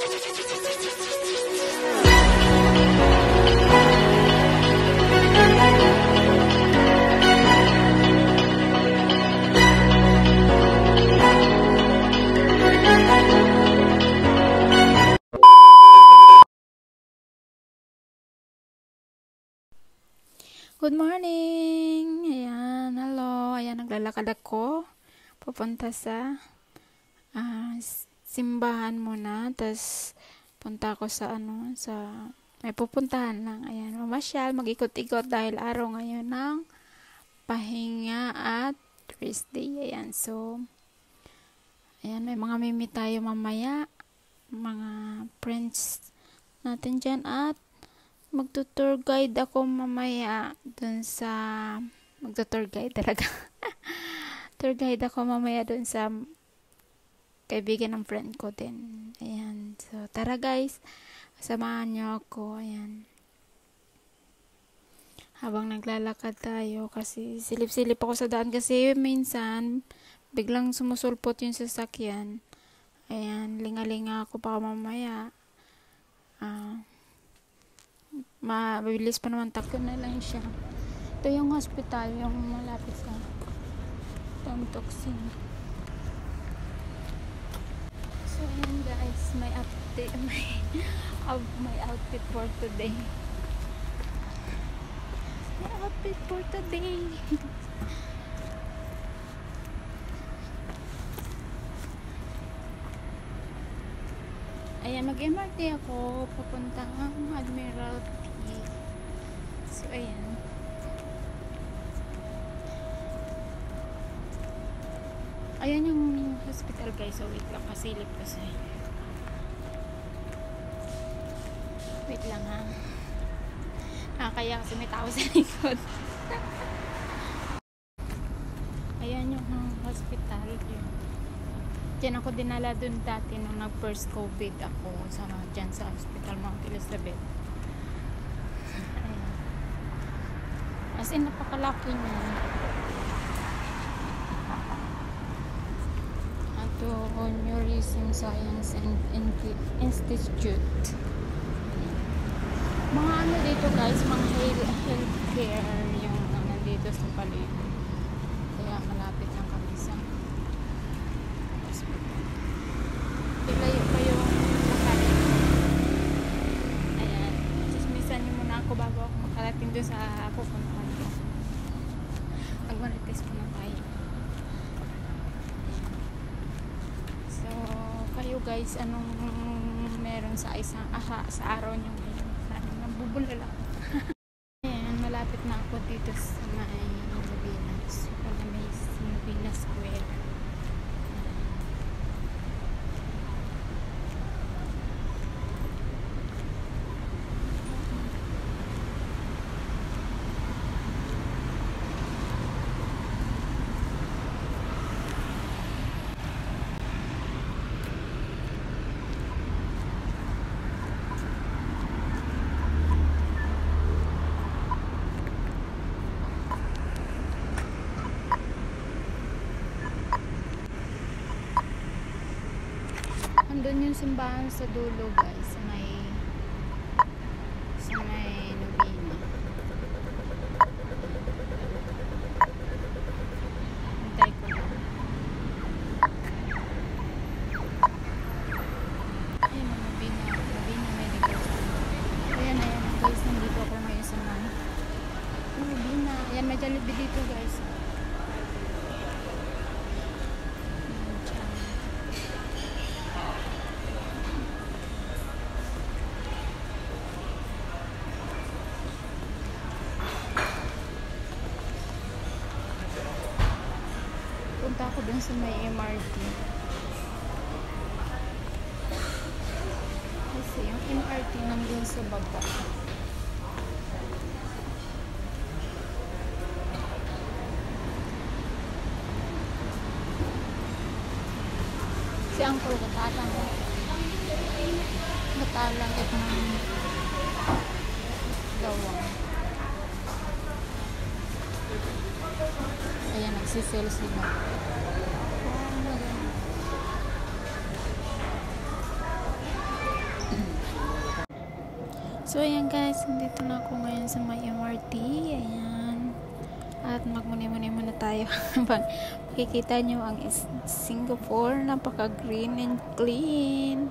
Good morning! Ayan, hello. Ayan, naglalakad ako. Pupunta sa uh, simbahan muna. Tapos, punta ako sa ano, sa may pupuntahan lang. Ayan, mamasyal, mag-ikot-ikot dahil araw ngayon ng pahinga at Thursday. Ayan, so, ayan, may mga mimi tayo mamaya. Mga friends natin dyan at magtutour guide ako mamaya dun sa magtutour guide talaga tour guide ako mamaya dun sa kaibigan ng friend ko din. Ayan. So tara guys. Samahan nyo ako. Ayan. Habang naglalakad tayo kasi silip-silip ako sa daan kasi minsan biglang sumusulpot yung sasakyan. Ayan lingalinga ako pa mamaya ah uh, mabilis pa naman takbo na lang siya. Ito yung hospital yung malapit sa Tontoxin so yun guys may update may, of my outfit for today my outfit for today Ayan, mag-MRT ako papuntang Admiralty. So, ayan. Ayan yung hospital guys. So, wait lang. Kasilip kasi. Wait lang ha. Ah, kaya kasi may tao sa likod. ayan yung hospital. Yun. Diyan ako dinala dun dati nung nag-first COVID ako sa, dyan sa Hospital Mount Elizabeth. Ayan. As in, napakalaki niya. Ato, Neurism Science and Institute. Mga ano dito guys, mga healthcare yung nandito sa paligid. Kaya malapit lang kami sa Ilayo pa yung makain. Ayan. Chismisan niyo muna ako bago ako makarating doon sa pupuntahan ko. Mag-marites muna tayo. So, kayo guys, anong meron sa isang aha, sa araw niyo ngayon? Sana nabubulol ako. Ayan, malapit na ako dito sa may Lubinas. Pala may Lubinas Square. Andun yung simbahan sa dulo guys, sa may sa may Nubina. Hintay ko na. Ayun na, Nubina. Nubina Medical Center. Ayan, ayan guys, nandito ako ngayon sa may Nubina. Ayan, may Jollibee dito guys. punta ako dun sa may MRT. Kasi yung MRT nandun sa baba. Si Uncle Gatalang. Gatalang at ng gawang. Ayan, nagsisell sila. So, ayan guys, nandito na ako ngayon sa may MRT. Ayan. At magmuni-muni muna tayo. Makikita nyo ang Singapore. Napaka-green and clean.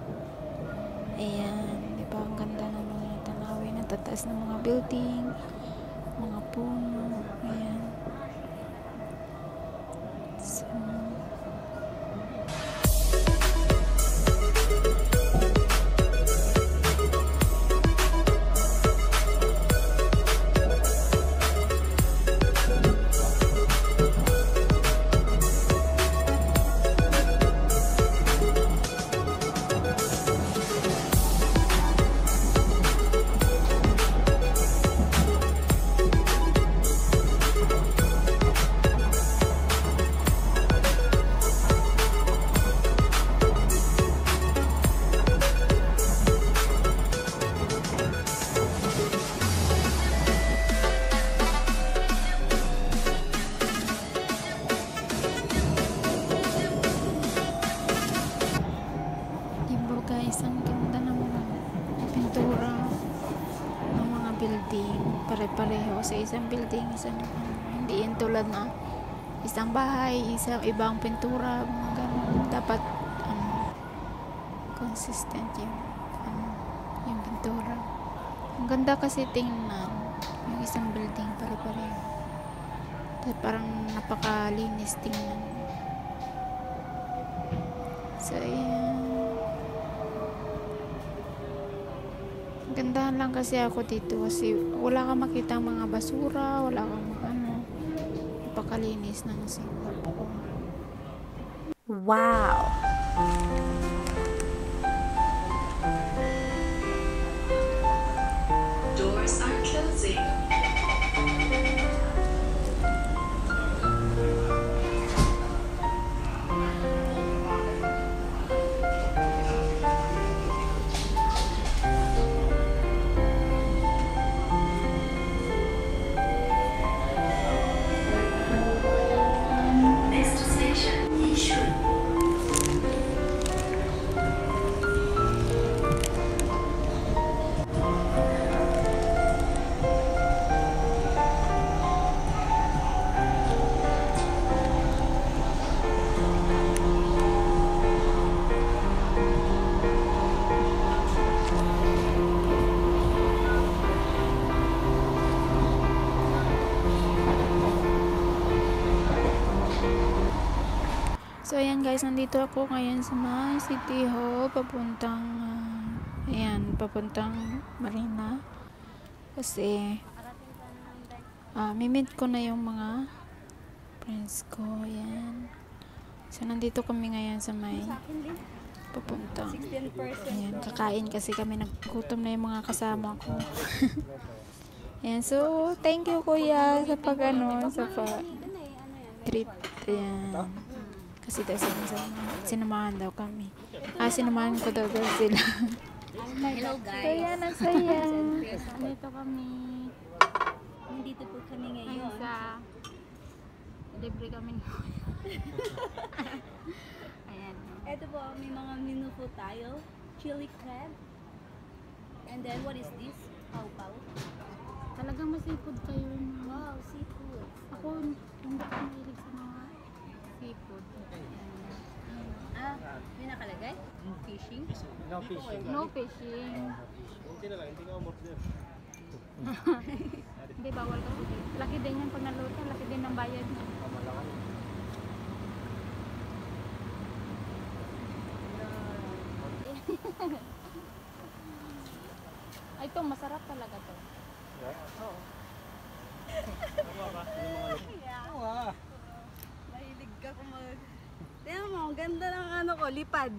Ayan. Di ba? Ang ganda ng mga tanawin. Natataas ng mga building. Mga puno. Building. Pare-pareho sa isang building, isang hindi yan tulad na isang bahay, isang ibang pintura, mga ganun. Dapat ano, consistent yung ano, yung pintura. Ang ganda kasi tingnan yung isang building pare-pareho. Tapos parang napakalinis tingnan. So, ayan. Gandahan lang kasi ako dito kasi wala kang makita mga basura, wala kang mga ano, napakalinis ng Singapore. Wow. So, ayan guys, nandito ako ngayon sa my City Hall, papuntang, ah, ayan, papuntang Marina. Kasi, ah, mimit ko na yung mga friends ko, ayan. So, nandito kami ngayon sa may papuntang, ayan, kakain kasi kami, naggutom na yung mga kasama ko. ayan, so, thank you kuya sa pag, ano, sa pag, treat, ayan. Kasi daw sinasama, sinamahan daw kami. Ah, sinamahan ko daw daw sila. Hello guys. yan, ang saya. Dito kami. Nandito po kami Ngayon sa libre kami. Ayan. Ito po, may mga menu po tayo. Chili crab. And then, what is this? Pau-pau. Talagang masipod kayo. Wow, seafood. Ako, hindi ko mahilig sa mga seafood. Ah, may nakalagay? Fishing? No fishing. No fishing. Hindi na lang, hindi ka umorder. Hindi, bawal kasi. Laki din yan pag naluto. Laki din ng bayad niya. Ito, masarap talaga to. Oo. Wow. Mahilig ka kung mag... Tingnan mo, ang ganda ng ano ko, lipad.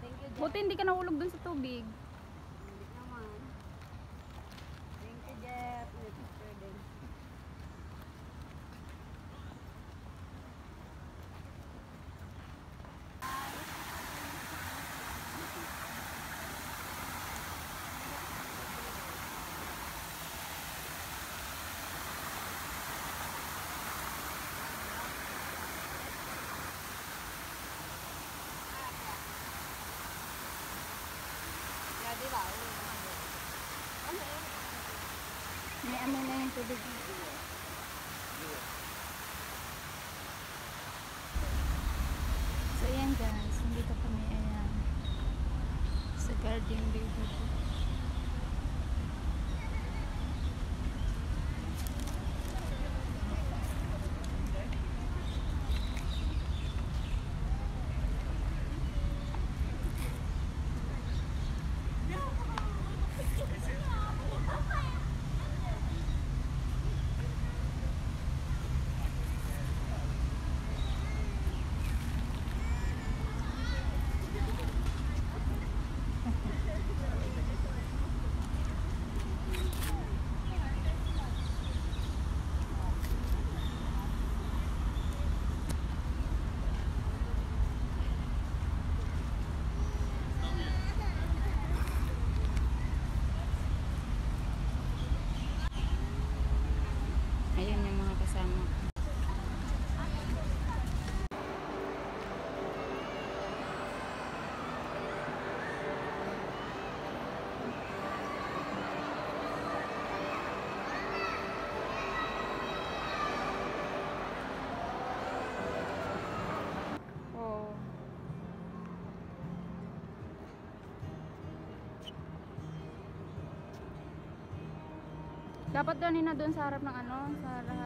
Thank you. Buti hindi ka nahulog dun sa tubig. Tubig. So, ayan guys. Nandito kami, ayan. Sa garden view Dapat doon na doon sa harap ng ano, sa lahat